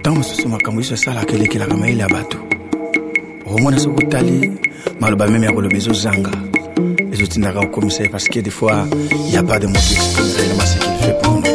ntango mosusu makambo yesu asalaka elekelaka mayele ya bato okomona soki otali maloba meme ya koloba ezozanga ezotindaka okomisa ye parce que des fois ya pas de moto exprime réellement ce qu'il fait pour nous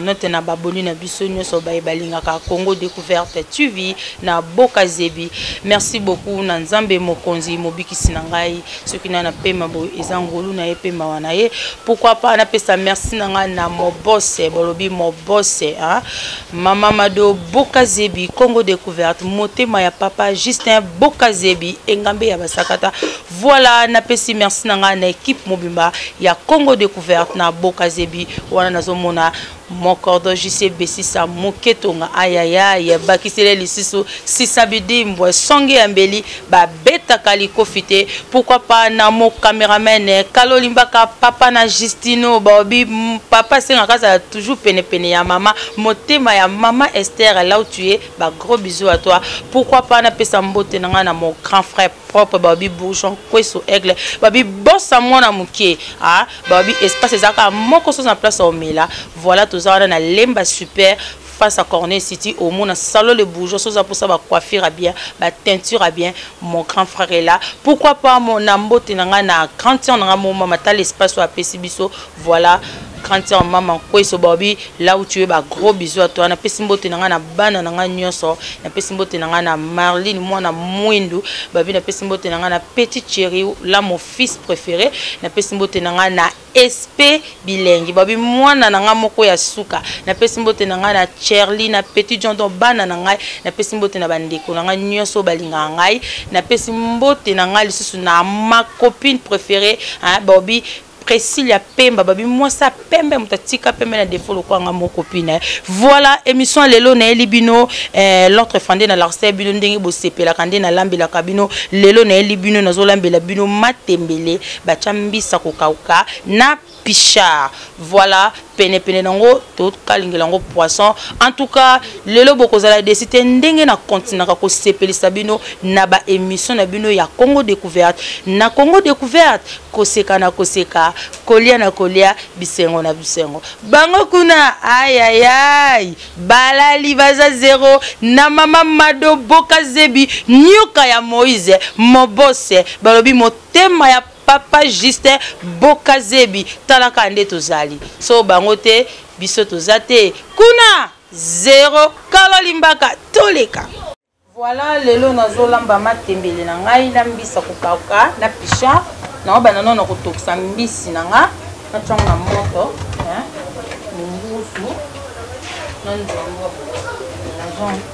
Note na baboni na biso nyoso baye balingaka Congo Decouverte TV na Boka Zebi. Merci beaucoup na Nzambe Mokonzi mobikisi na ngai. Soki na na pema bo eza ngolu na ye pema wana ye. Pourquoi pas na pesa merci na ngai na Mobose, bolobi Mobose hein. Mama Mado Boka Zebi Congo Decouverte motema ya papa Justin Boka Zebi engambe ya basakata Voilà, na pesi merci na nga na équipe mobimba ya Congo découverte na Boka Zebi wana nazo mona mon cordon JC Bessisa Muketonga ayaya ya bakisele lisusu Sisabidi mbwe songe ya mbeli ba beta kali kofite pourquoi pas na mo cameraman Kalolimbaka papa na Justino baobi papa senga kaza toujours pene pene ya mama motema ya mama Esther là où tu es ba gros bisous à toi pourquoi pas na pesa mbote na nga na mon grand frère propre babi bourgeon kwesu aigle babi bosa mwana moke ah, babi espace eza kaka moko soza na place ya omela voilà toza wana na lemba super face à cornet city omona salo le bourgeon soza mposa bacoiffure ya bien bateinture ya bien mon grand frère est là pourquoi pas na mbote na ngai na grand tian na ngai momama tala espace oyo apesi biso Voilà, grande sœur maman Kweso Bobby, là où tu es, bah gros bisous à toi. Na pesi mbote na nga na bana na nga nyonso, na pesi mbote na nga na Marlene mwana mwindu, babi na pesi mbote na nga na petit chéri, là mon fils préféré, na pesi mbote na nga na SP bilengi, babi mwana na nga moko ya suka, na pesi mbote na nga na Cherly, na petit John donc bana na ngai, na pesi mbote na bandeko na nga nyonso balinga ngai, na pesi mbote na nga lisusu na ma copine préférée, hein, babi Priscilla Pemba babi mwasa pembe moto atika pembe na defo lokola nga moko pina voilà émission lelo nayeli bino eh, l'autre fois nde nalakisaki bino ndenge bosepelaka nde nalambelaka bino lelo nayeli bino nazolambela bino matembele batya mbisa kokauka na pichard voilà pene pene nango to kalingela ngo poisson en tout cas lelo bokozala desite ndenge na continuaka ko sepelisa bino na ba émission na bino ya Congo découverte na Congo découverte koseka na koseka kolia na kolia bisengo na bisengo bango kuna ayayay balali baza zero na mama mado boka zebi nyoka ya Moïse mobose balobi motema ya papa juste boka zebi talaka nde tozali so bango te biso toza te kuna zero kalo limbaka toleka voilà lelo nazolamba matembele na ngai na mbisi ya kokauka na picha nango banano na kotokisa mbisi na nga natyango na moto mombusu na nzongo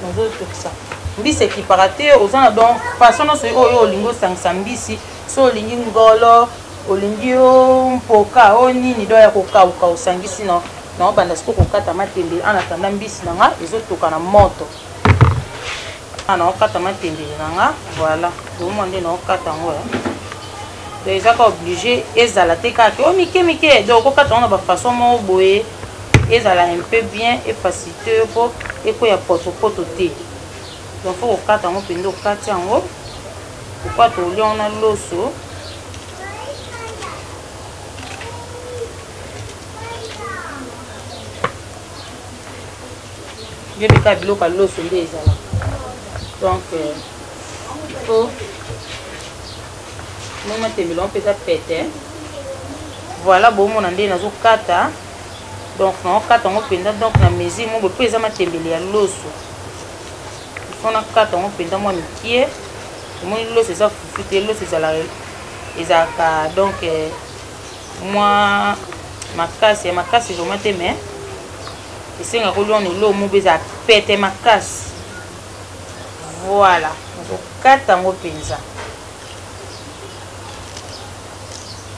nazotokisa mbisi ekipaka te oza na don façon nyonso oyo olingi osangisa mbisi so olingi ngolo olingi o mpoka o nini do ya kokauka osangisi na naobanda siko kokata matembele ana tanda mbisi na nga ezotoka na moto a naokata matembele na nga voilà omwa nde naokata yango ya donc eza ka oblige ezala te kaka te o mike mike donc okokata yango na bafaçon moko boye ezala un peu bien efacilite yo mpo ekweya potopoto te donc fo kokata yango mpenza okati yango Pourquoi tu olia on a loso? Bien que ka biloko loso nde ezala. Donc euh, il faut mama tembele on pesa pete. Voilà bomona nde nazo kata. Donc na okata ngo penda donc na mesure mo bo pesa matembele ya loso. ifo nakata yango mpenza mwa mikie omoni loso eza fufu te loso ezalaka ezalaka donc eh, mwa makasi ya makasi vraimen te mais esenga koliwa na eloo mobe eza pete makasi voilà nazokata yango mpenza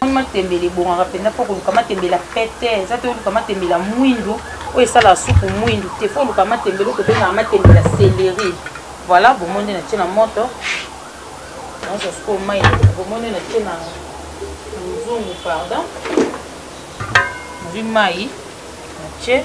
moni matembele ebongaka mpenza mpo koluka matembele ya pete eza te oluka matembele ya mwindu oyo esalaka supu mwindu te fo oluka matembele okobengaka matembele ya seleri voilà bomoni nde natie na moto naosa sikoyo mai bomoni natie na nzungu pardon nazwi mai natie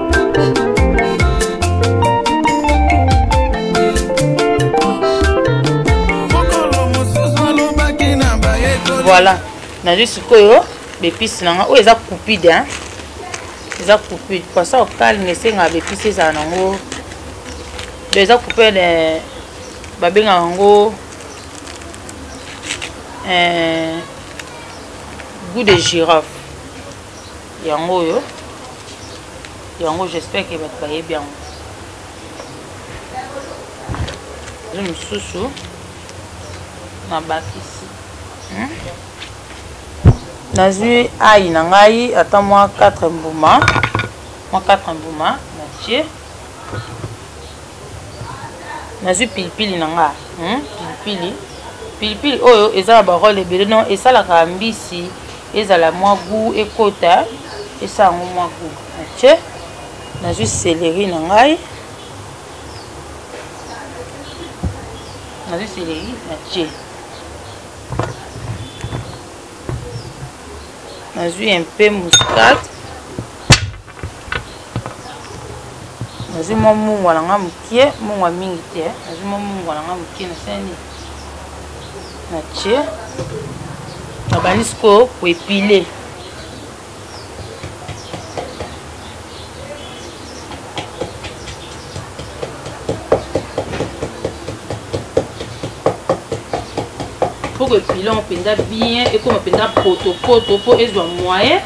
voilà nazwi sikoyo bepisi na nga oyo eza coupide hein? eza coupide poisa ya calme esengaka bepisi ezala nango do eza coupede eh, babengaka yango eh, gout de girofle yango oyo yango j'espère ke bato bayebi yango zo mosusu nabakisi hmm? nazwi ai na ngai ata mwa 4 mbuma mwa 4 mbuma natie nazwi pilipili na ngai hmm? pilipili pilipili oyo eza na barole ebele no esalaka mbisi ezala mwa gout ekota esa yango mwa gout atie nazwi celery na ngai nazwi celery natie nazwi un peu muscade nazwi mwa mungwa na nga mokie mungwa mingi te eh. nazwi mwa mungwa na nga mokie nasali natie nabandi sikoyo koepile faut que pilon mpenza bien ekoma mpenza potopoto mpo ezwa moyen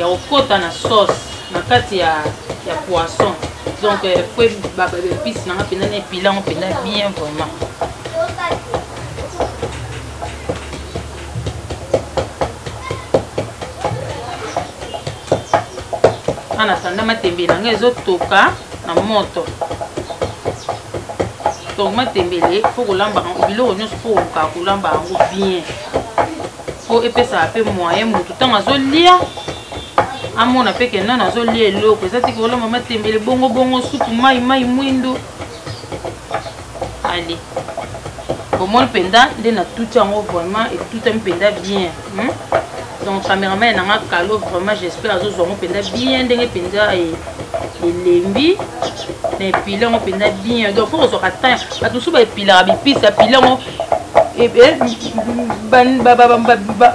ya kokota na sauce na kati ya, ya poisson donc po euh, baepise nanga mpenza na epilango mpenza bien vraiment nga na tanda matembele na nga ezotoka na moto donc matembele fo kolamba biloko nyonso fo koluka kolamba yango bien fo epesaka mpe moyen motu ntango azolia amona mpe ke nano azolia eloko eza te kolamba matembele bongo bongo supu mai mai mwindo allez bomoni mpenza nde natuti yango vraiment etutami mpenza bien hmm? donc cameraman na nga kalo vraiment j'espère azozwa yango mpenza bien ndenge mpenza e, elembi na epile yango mpenza bien donc fo kozwaka temps bato mosusu baepilaka bipisa pile yango e, e,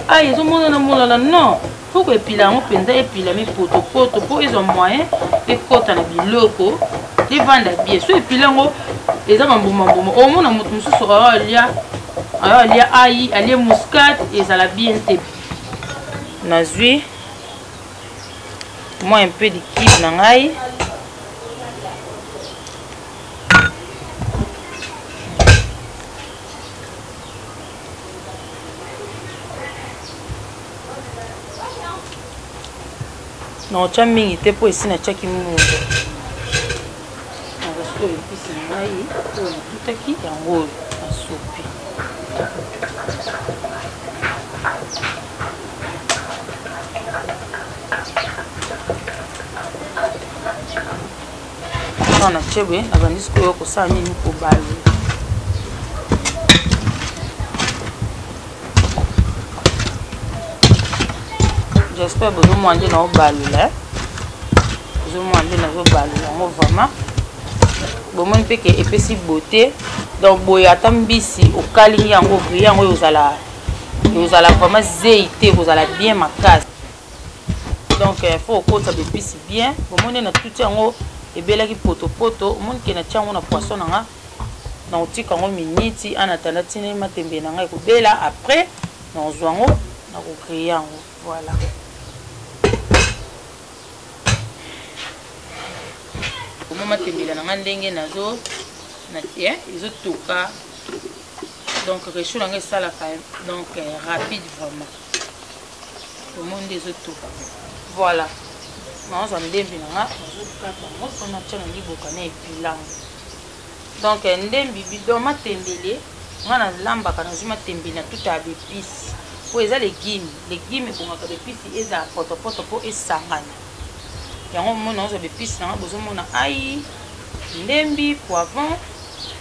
aye ezomonana monana non mpo koepila yango mpenza epilami potopoto mpo ezwa moyen ekɔta na biloko evanda bie so epila yango eza bambumambuma omona moto mosusu oyo alia oyo alia ai alie muscade ezala bien te nazwi mwa un peu liquide na ngai naotya mingi te mpo esi natyaki mungu nasuki oyo episi na ngai oyo natutaki yango oyo nasupi mwana chebe nabandi sikoyo kosala nini kobalo j'espère bozomona nde naobalula bozomona nde nazobalula yango vraiment bomoni mpe ke epesi beauté donc boye ata mbisi okalingi yango vrille yango ekozala ekozala vraiment zei te ekozala bien makasi donc il eh, faut okotisa baepice bien omoni na tuti yango ebelaki potopoto omoni ke natya yango na poisson na nga na kotika yango miniti ana tanda ntina ye matembe na ngai ekobela après na kozwa yango na kogrille yango voilà koma matembela na ngai ndenge nazo eh, ezotoka donc rechaud na ngai esalaka donc eh, rapide vraiment omoni nde ezotuka voilà nazwa ndembi na nga nazokata yango mpo natya na liboka na epilango donc eh, ndembi bido matembele nga nalambaka nazwi matembele na tuta ya bepise mpo eza legume legume ebongaka bepise ezala potopoto mpo esangana yango omona nazwa bepise na nga bozomona ai ndembi poivon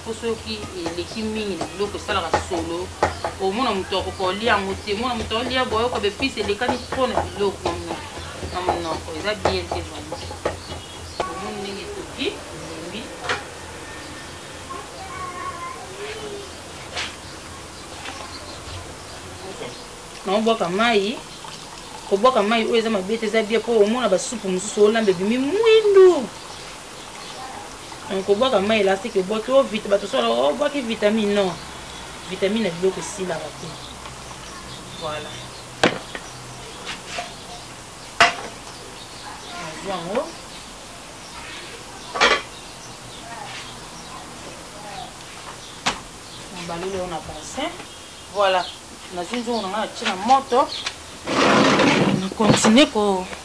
mpo soki eleki mingi na biloko esalaka solo omona moto akoka olia yango te mona moto aolia boyoka bepise elekani mpo na biloko na monoko eza bien te vraimen omoni ndenge ekoki elembi naobwaka mai kobwaka mai oyo eza mabe te eza bien mpo omona basupu mosusu olamba ebimi mwindu okobwaka mai elastique obwaki o vita bato sola obwaki vitamine non vitamine na biloko esilaka te voilà nazwi yango nabaleli oyo na bassin Voilà, nazwi nzungu na ngai natie na moto na continue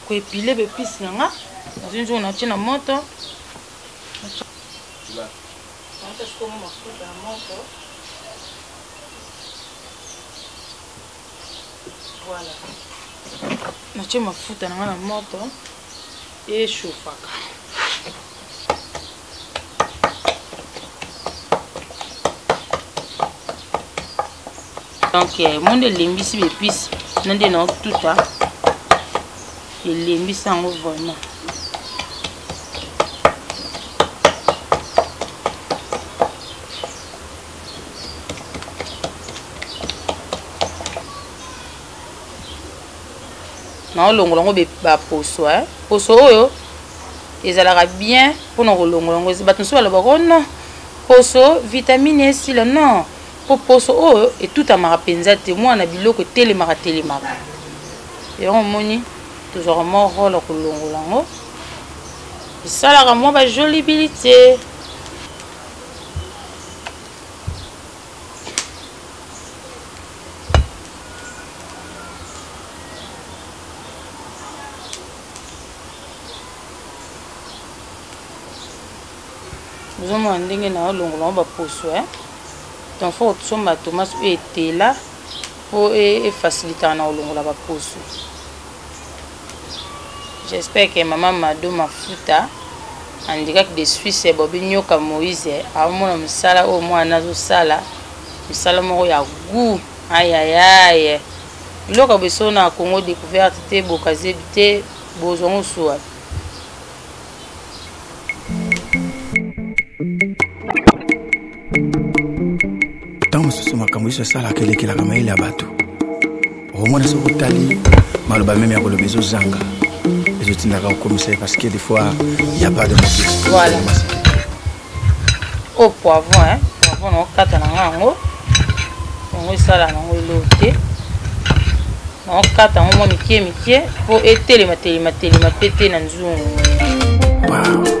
koepile ko baepice na ngai nazwi nzungu natie na moto sikomo mafuta ya moto voilà natie mafuta na ngai na moto echauffaka donc eh, monde elembisi bepice na nde na otuta elembisi yango vraiment naolongola yango baposo eh. poso oyo ezalaka bien mpona kolongola yango bato mosusu balobaka o oh non poso vitamine esila non mpo poso oyo oh, etutamaka mpenza te mwana biloko etelemaka telemaka yango omoni tozwaka mwa role ya kolongola yango esalaka mwa bajolibili te ozomona ndenge na olongola ngo baposo e eh? donc fo kosomba tomate oyo etela mpo efacilitaka na kolongola baposo J'espère que maman Mado Mafuta en direct de Suisse bobi nyoka Moïse aomona mosala oyo mwana azosala mosala moko ya goût ayayaye biloko biso na Congo découverte te bokazebi te bozwa mosuwa ntango mosusu makambo yesu asalaka elekelaka mayele ya bato okomona soki otali maloba meme ya koloba ezozanga ezotindaka okomisa ye parce que des fois ya pas de voilà. oyo oh, poivron eh? poivron naokata na nga yango yango esala nango eloko te naokata yango mwa mikie mikie mpo etelema telema telema mpe te na nzungu wow.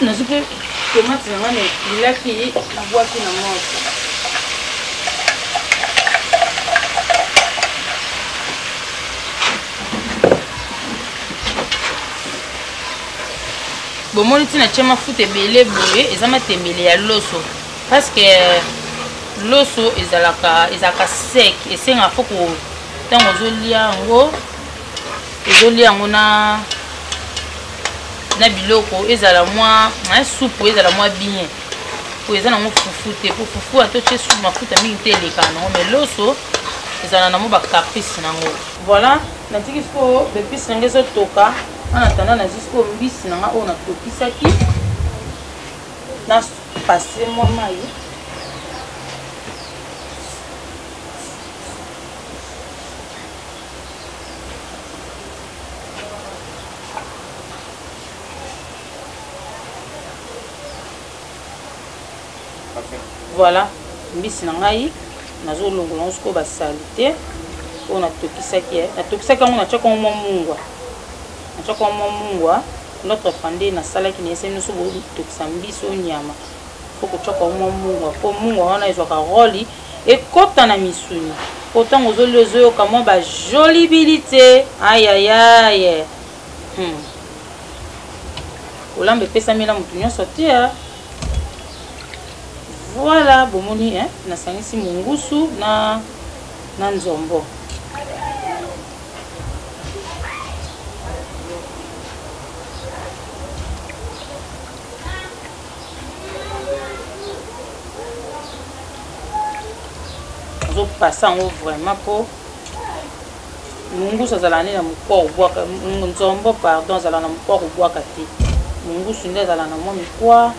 nazuki tomate na ngai elaki nabwaki na moto bomoni ntina tye mafuta ebele boye eza matembele ya loso parceke euh, loso ezalaka ezalaka sec esengaka fo ntango ozolia yango tozolia yango na na biloko ezala mwa na supu ezala mwa bien po eza nango fufu te po fufu ata otye supu mafuta mingi te elekaka nango mai loso ezala nango bacaprice nango voilà natiki sikoyo bepise nange ezotoka wana tanda nazwi sikoyo mbisi nanga oyo natokisaki na pase mwa mai voilà mbisi na ngai nazolongola yango sikoyo basalite oyo natokisaki eh. natokisaki yango natyaka yango mwa mungwa natyaka yango mwa mungwa notre fande nasalaki na ese nyonso botokisa mbisi oyo nyama fo kotyaka yango mwa mungwa mpo mungwa wana ezwaka roli ekota na misuni po ntango ozolia ozoyoka mwa ba joli bili te ayayaye hmm. kolamba epesamela moto nyonso te voilà bomoni eh? nasangisi mongusu na na nzombo ozopasa yango vraiment mpo mungusu azalaka nde na mokwa kobwaka nzombo pardon azalaka na mokwa kobwaka te mungusu nde azalaka na mwa mikwa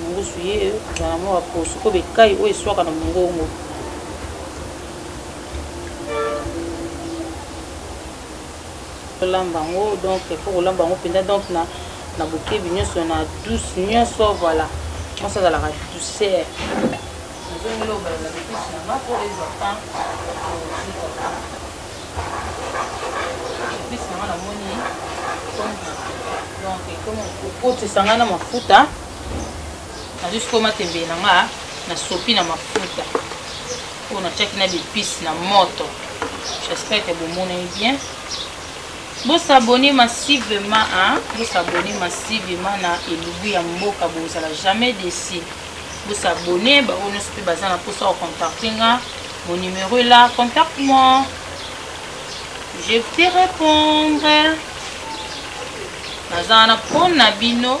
mungusu ye azala mwa baposo mpo bekai oyo eswaka na mongongo olamba yango donc faut kolamba yango mpenza donc na, na bokebi nyonso na douce nyonso voilà nyonso azalaka douceur nazongeli obalela bokisi na nga mpo ezwa temps bokisi na nga namoni donc ekoma kokotisa ngai na mafuta nazwi sikoyo matembele na nga nasopi na mafuta oyo natyaki na bepise na moto j'espère que bomonani bien bosabone massivement a bosabone massivement na elubu ya mboka bozala jamais desi bosabone bango nyonso mpe baza na mposa kocontacte nga mon numéro ela contacte moi je te répondre naza wana mpo na bino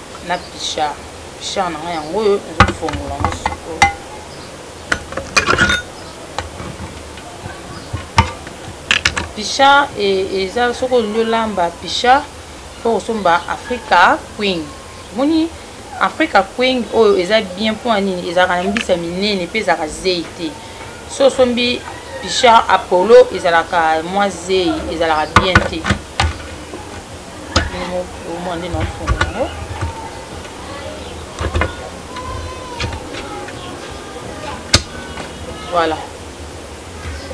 na pichard pichard na ngai yango oyo nazofongola yango sikoyo pichard e, eza soki olingi olamba pichard mpo kosomba africa queen omoni africa queen oyo eza bien mpo na nini ezalaka na mbisa minene mpe ezalaka zei te so osombi pichard apollo ezalaka mwa zei ezalaka bien te omwa nde naofunga yango voilà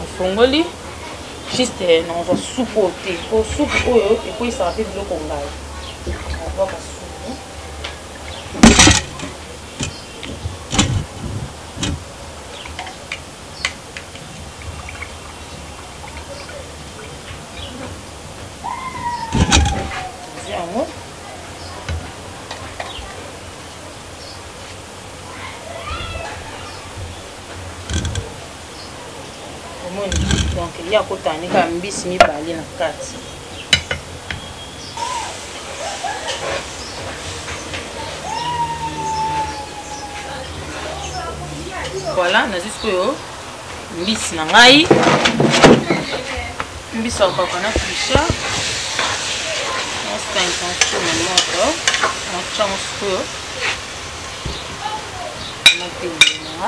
ofongoli juste eh, nazwa supu oyo te po supu oyo ekweisaka mpe biloko ngai nazwaka supu omoni donc ye akotandika mbisi mibale na kati voilà nazwi sikoyo mbisi na ngai mbisi ya kokauka na frisha nasangisa mosusu na moto natyango sikoyo natelenga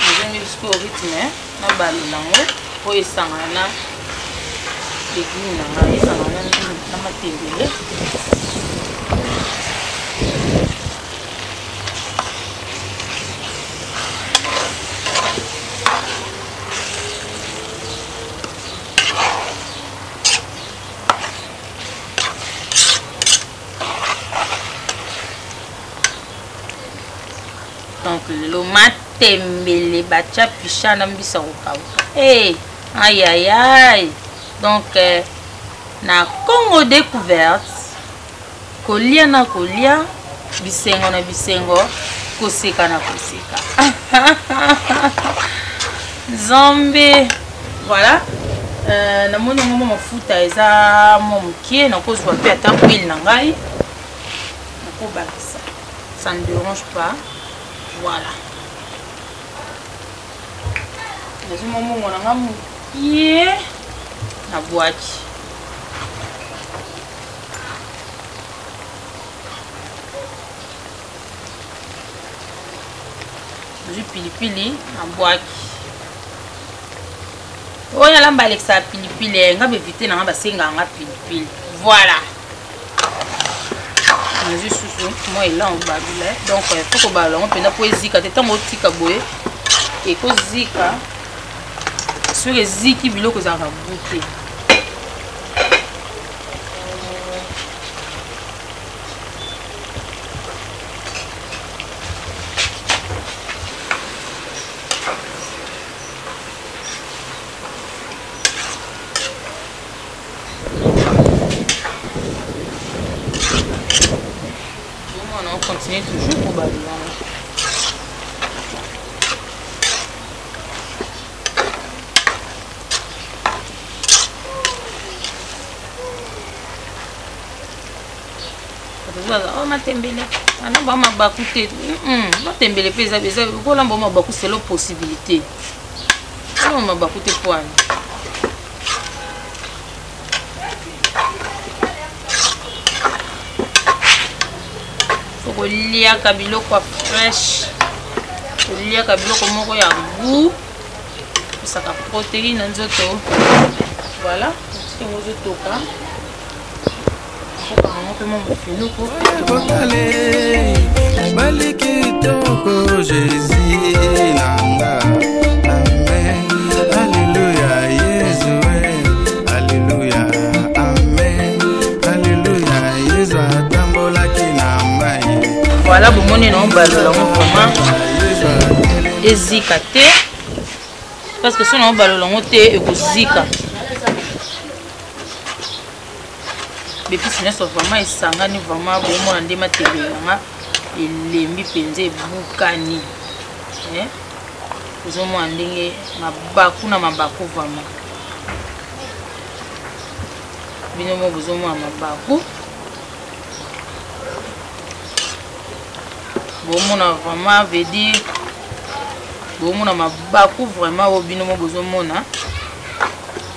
nazongi lisusu au rythme nabalula yango mpo esangana na legume na ngai esangana na matembele donc lelo matembele batya pisha na mbisa kokauka e ayayay donc euh, na congo découverte kolia na kolia bisengo na bisengo koseka na koseka nzambe voilà euh, namoni yango mwa mafuta eza mwa moke nakozwa mpe ata huile na ngai nakobakisa ça ne dérange pas voilà nazwi mwa mbongo na nga mokie na bwaki nazwi pilipili na bwaki oyo alamba alekisaka pilipili eh, nga bevite na nga basengaka nga pilipili voilà nazwi susu mwa elan obabila donc fo euh, kobala yango mpenza mpo ezika te ntango otika boye ekozika soki eziki biloko ezalaka bu te continuer toujours pour Babylone. oh matembele ana ah, ba mabaku te matembele mpe eza lokola mba mabaku selo possibilité aa mabaku te poani koliaka biloko ya fresh koliaka biloko moko ya gout osaka protéine na nzoto voilà yango ozotoka voilà bomoni na obalola ngo vraiment ezika te parce que soki na obalola ngo te ekozika bepisi nyonso vraiment esangani vraiment bomona nde matele yanga elembi mpenza ebukani ozomona ndenge mabaku na mabaku vraiment bino mo bozomona mabaku bomona vraiment veut dire bomona mabaku vraiment oyo bino mo bozomona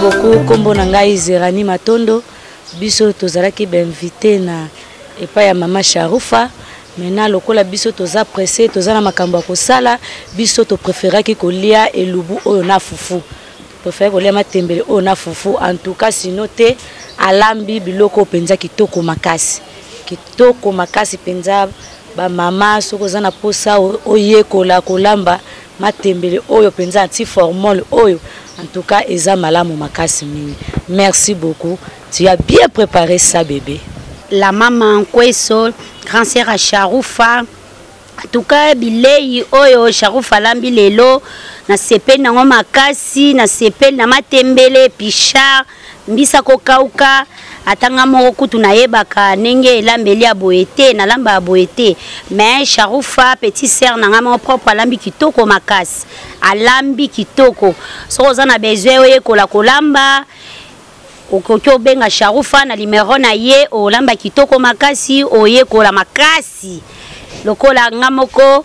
beaucoup nkombo na ngai zerani matondo biso tozalaki bainvite na epai ya mama sharufa maintenant lokola biso toza presse toza na makambo ya kosala biso topreferaki kolia elubu oyo na fufu préfère kolia matembele oyo na fufu en tout cas sino te alambi biloko mpenza kitoko makasi kitoko makasi mpenza bamama soki oza na mposa oyekola kolamba matembele oyo penza anti formol oyo en tout cas eza malamu makasi mingi merci beaucoup tu as bien préparé ça bébé la mama nkweso grand sœur ya sharufa en tout cas bilei oyo sharufa alambi lelo nasepeli nango makasi nasepeli na matembele pichard mbisa kokauka ata nga moko kutu nayebaka ndenge elambeli ya boye te nalamba ya boye te mais sharufa petit sere na ngai moko propre alambi kitoko makasi alambi kitoko soki oza na besoin oyekola kolamba okoki obenga sharufa na limero na ye olamba kitoko makasi oyekola makasi lokola nga moko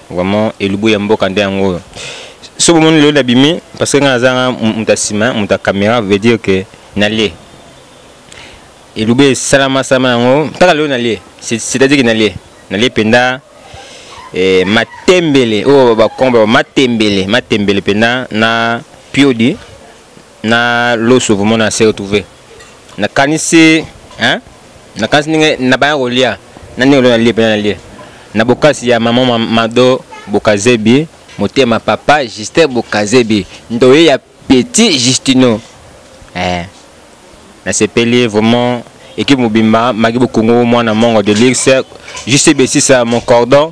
vraiment elubu ya mboka nde yango oyo so bomoni lelo na bimi parce que ngai nazanga moto ya nsima moto ya caméra veut dire que nalie elubu esalama salama yango mpaka lelo nalie c'est à dire que nalie nalie mpenza eh, matembele oyo oh, bakomba matembele matembele mpenza na piodi na loso vraiment na se retrouver nakanisi hein nakanisi ndenge nabaya kolia na ndenge lona lie mpena nalie na bokasi ya mama mado bokazebi motema papa justin bokazebi ndoye ya petit justino eh. nasepeli vraiment équipe mobimba maki bokongo mwana mongo de luxe juste besisa mon cordon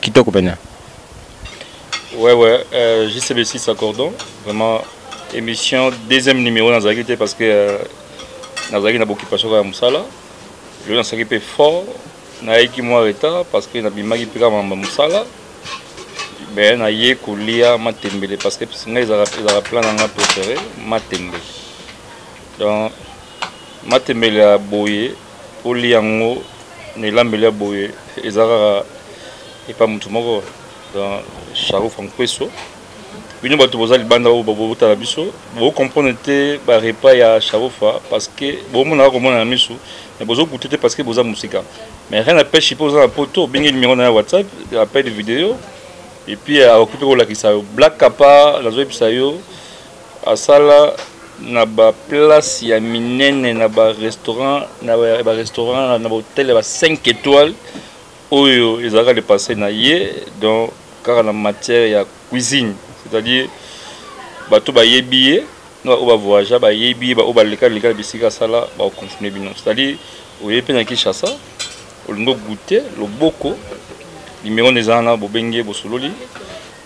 kitoko pena ouais ouais euh, jcb6 s'accordons vraiment émission deuxième numéro nazalaki te parce que euh, nazalaki na boccupation kaka ya mosala lelo nasalaki mpe fort nayaki mwa retard parce que nabimaki mpe kaka mambo ya mosala me naye kolia matembele parce que ngai ezalaka plan na ngai préféré matembele donc matembele ya boye olia yango na elambeli ya boye eza kaka epa motu moko dans charo frankueso bino bato boza libanda oyo bobotala biso bocomprendre te barepas ya charofa parce que bomonaka komona na miso mais bozokute te parce que boza mosika mais rien apeshi mpo oza na poto obenge nimero na ya whatsapp appel video epuis akoki mpe kolakisa yo black kapa nazoyebisa yo Asala na ba place ya minene na ba restaurant na ba restaurant na ba hotel ya ba 5 étoiles oyo ezalaka dépassé na ye donc kaka na matière ya cuisine c'est-à-dire bato bayebi ye na baoyo bavoyagea bayebi ye baoyo baleka leka na bisika asala baoconfine bino c'est-à-dire oyebi mpe na kinshasa olingi ogoute loboko nimero nde ezala na bobenge bosololi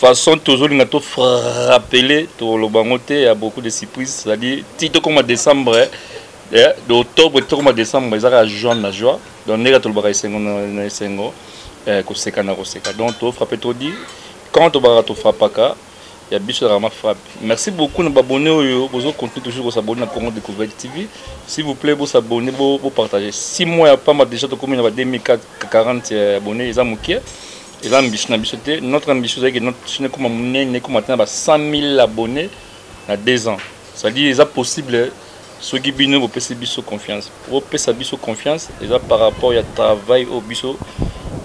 façon tozolinga to frappele toloba yango te ya beaucoup de surprise c'est-à-dire ti tokoma décembre eh, de octobre ti tokoma décembre eza kaka joie na joie donc ndenge tolobaka esengo na esengo eh, koseka na koseka donc tofrappe todi quand tobaka tofrappaka ya biso ezalaka mafrappe merci beaucoup na babone oyo bozo continue toujours kosabone na congo découverte tv s'il vous plaît bosabone bopartage bo 6 mois ya pamba déjà tokomi na ba 2040 abonne eza mokie eza ambition na biso te notre ambition ezalaki notre chaîne ekoma monene ekoma ata na ba 100 000 abonné na 2 ans c'est-à-dire eza possible soki bino bopesi biso confiance bopesa biso confiance eza par rapport ya travail oyo biso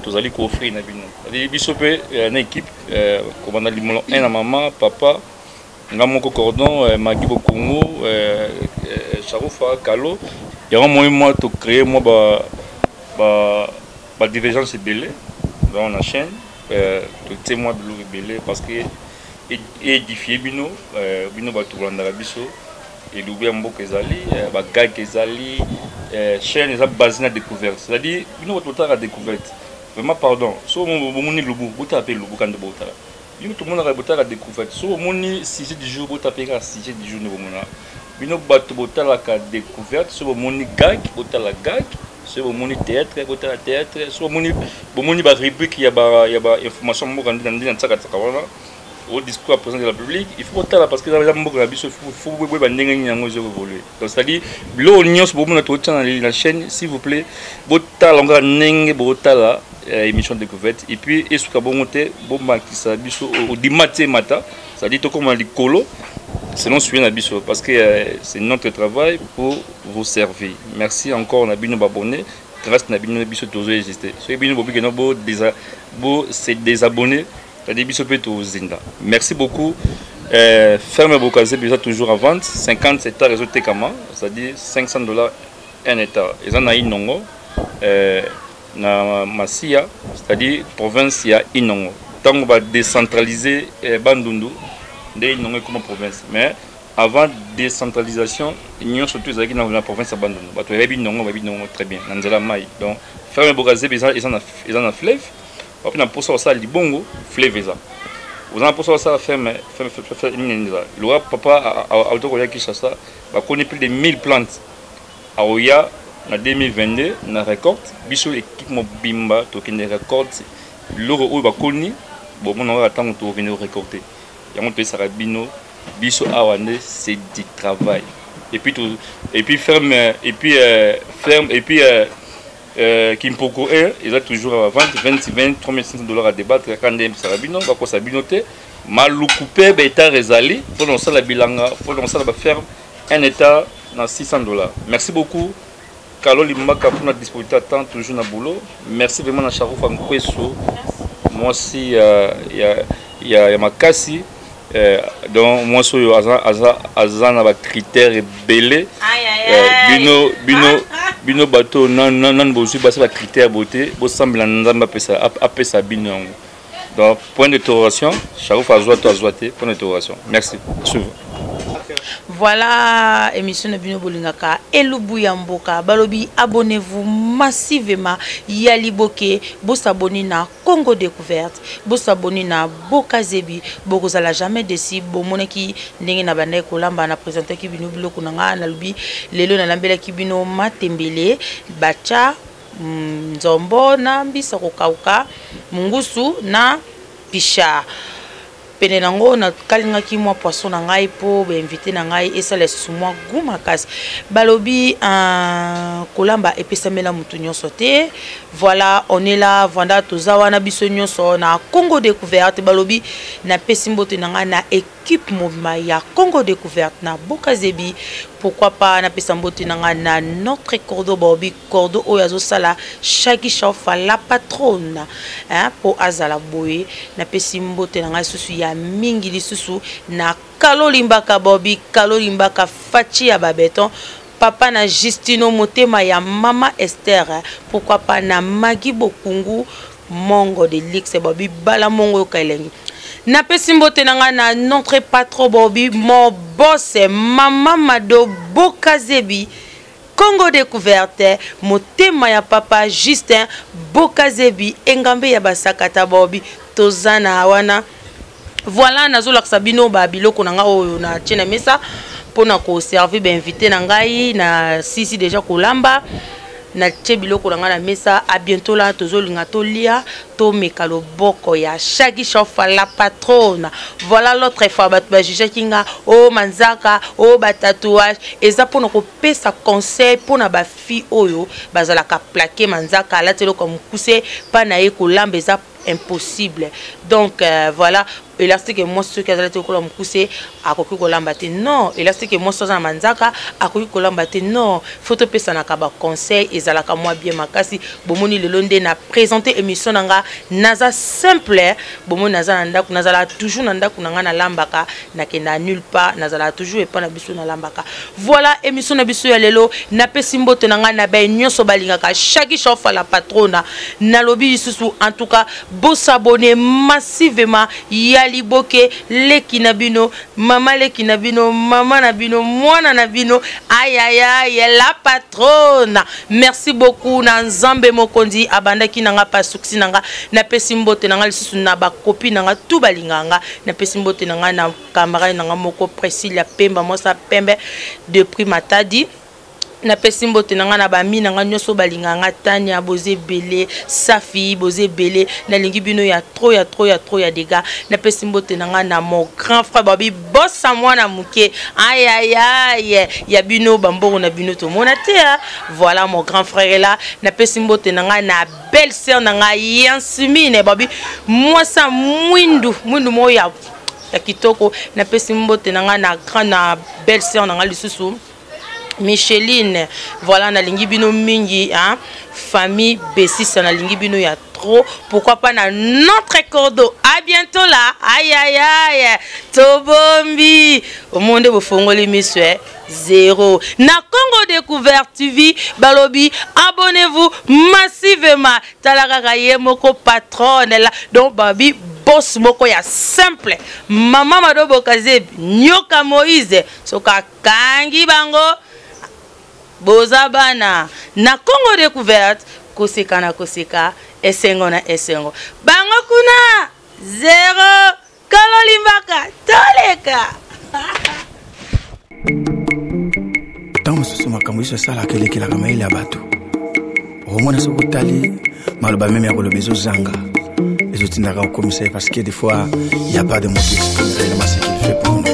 tozali koofrir na bino c'est-à-dire biso mpe euh, na équipe euh, kobanda limolo 1 na mama papa nga moko cordon euh, magi bokongo sharufa kalo yango moi mwa tocree mwa ba, ba ba divergence ebele donc na chaîne euh, totie mwa biloko ebele parce que e, edifie bino euh, bino bato kolandaka biso elubu ya mboka ezali euh, bagage ezali chaîne eza base na découverte c'est-à-dire bino bato botalaka découverte vraiment pardon so bomoni lubu botala mpe lubu kande botala bino tomonaka botalaka découverte so bomoni sujet du jour botala mpe kaka sujet du jour nde bomonaka bino bato botalaka découverte so bomoni gag botala gag soki bomoni théâtre botala théâtre soki bomoni bomoni ba rubrique ya ba ya ba information mboka nde nde na tsaka tsaka wana au discours à présent de la publique il faut tala parce que eza mboka na biso faut boye ba ndenge nini yango ezo évoluer donc c'est à dire biloko nyonso bomona totya na la chaîne s'il vous plaît botala ngaka ndenge botala euh, émission découverte et puis esuka bongo te bomakisa biso odima te mata c'est à dire tokoma likolo selon suye na biso parce que euh, c'est notre travail pour vous servez merci encore na bino babonne grâce na bino biso tozo existe soki bino bobi kena bo desa bo se désabonner c'est-à-dire biso pe tozinda merci beaucoup euh, ferme bokaze biza toujours à vente 50 hectares ezotekama c'est-à-dire 500 dollars un hectare eza na inongo euh, na masiya c'est-à-dire province ya inongo ntango badécentralise eh, bandundu nde inongo ekoma province mais avant décentralisation nyonso tout ezalaki na province ya bandundu bato bayebi ndongo bayebi ndongo très bien na nzela mai donc ferme bokazebe eza na fleuve bape na mposa basala libongo fleuve eza oza na mposa basala ferme nini nini eza loka papa auto koya kinshasa bakoni plus de 1000 plantes aoya na 2022 na récolte biso équipe mobimba tokende récolte biloko oyo bakoni bomona kaka ntango tokokende korécolte yango topesaka bino biso awa nde c'est du travail et puis tout et puis ferme et puis euh, ferme et puis euh, euh, kimpoko e eza toujours à vente 20 20 3500 dollars à débattre kaka nde yembisaka bino bakosa bino te maluku mpe baetare ezali mpo na kosala bilanga mpo na kosala baferme un état na 600 dollars merci beaucoup Kalo limbaka pour na disponibilité ya temps toujours na boulot. Merci vraiment na Sharufa Mkwesu mwasi ya, ya, ya, ya makasi eh, donc mwasi oyo aza, aza, aza na bacritère ebele eh, bino, bino, bino bato nanu bozwi basi bacritère bote bosambela na nzambe apesa, apesa bino yango Donc, point d'interrogation, Sharouf Azwa, toi Azwa, point d'interrogation. Merci. Suivre. voilà émission na bino bolingaka elubu ya mboka balobi abonnez-vous massivement ya liboke bosabone na congo découverte bosabone na bokazebi bokozala jamais desi bomonaki ndenge na bandaki kolamba na présentaki bino biloko na ngai nalobi lelo nalambelaki bino matembele bacha mm, nzombo na mbisa kokauka mungusu na pisha pene na yango nakalingaki mwa poisson na ngai mpo bainvite na ngai esala lisusu mwa gu makasi balobi ah, kolamba epesamela motu nyonso te voilà on est là vanda toza wana biso nyonso na congo découverte balobi napesi mbote na ngai na Equipe mobima ya Congo Decouverte na Bokazebi pourquoi pas na pesa mbote na nga na notre cordo Bobby cordo oyo azosala Shaggy Shofa la patronne hein po azala boye na pesi mbote na nga lisusu ya mingi lisusu na Kalo Limbaka Bobby Kalo Limbaka Fachi ya Babeton papa na Justino motema ya mama Esther pourquoi pas na Magi Bokungu mongo de luxe bobi bala mongo yoka elengi napesi mbote na ngai na notre patro bobi mobose mama mado bokazebi congo découverte motema ya papa justin bokazebi engambe ya basakata bobi toza na wana Voilà, nazolakisa bino ba biloko na nga oyo na tie na mesa mpo na koservi bainvite na ngai na sisi deja kolamba natie biloko na ngai na mesa a bientôt la tozolinga tolia tomeka loboko ya shaki shofa la patrone voilà l'autre fois bato bajugaki nga o oh, manzaka o oh, batatuage eza mpo na kopesa conseil mpo na bafille oyo bazalaka plaqué manzaka alati eloko ya mokuse mpa na ye kolamba eza impossible donc euh, voilà elastique mwasi soki azalaki lokola mokuse akoki kolamba te non elastique mwasi aza na manzaka akoki kolamba te non fo topesanaka baconseil ezalaka mwa bien makasi bomoni lelo nde na présente émission na nga naza simple bomoni naza na ndako nazalaka toujours na ndako na nga nalambaka nakenda nulle part nazalaka toujours epa na biso nalambaka voilà émission na biso ya lelo napesi mbote na ngai na baye nyonso balingaka chaque chauffa la patrona nalobi lisusu en tout cas bosabone massivement ya liboke leki na bino mama leki na bino mama na bino mwana na bino ayayaya la patrona merci beaucoup na nzambe mokonzi abandaki na ngai pasuksi na ngai napesi mbote na ngai lisusu na bakopi na ngai tu balingaka ngai napesi mbote na ngai na camarade na ngai moko presilia pemba mwasa pembe de prix matadi napesi mbote na ngai na bami na ngai nyonso balinga ngai tania boza ebele safi boza ebele nalingi bino ya tro ya tro ya tro ya dega napesi mbote na ngai na mon grand frère babi bosa mwana moke ayayaye ya bino bambongo na bino tomona te voilà mon grand frère ela napesi mbote na ngai na belle sœur na ngai Yasmine babi mwasi ya mwindu mwindu moko ya ya kitoko napesi mbote na ngai na grand na belle sœur na ngai lisusu Micheline voilà nalingi bino mingi hein famille Bessisa nalingi bino ya trop pourquoi pas na notre cordeau à bientôt là aïe aïe aïe tobombi omoni nde bofongoli miso eh zero na congo decouverte tv balobi abonnez vous massivement tala kaka ye moko patronne la donc babi boss moko ya simple mama mado bokazebi nyoka moïse soki akangi bango boza bana na congo decouverte koseka na koseka esengo na esengo bango kuna zero Kolo limbaka toleka. ntango mosusu makambo yesu asalaka elekelaka mayele ya bato okomona soki otali maloba meme ya koloba ezozanga ezotindaka kokomisa ye parce que des fois il y a pas de moto exprime réellement ce qu'il fait pour nous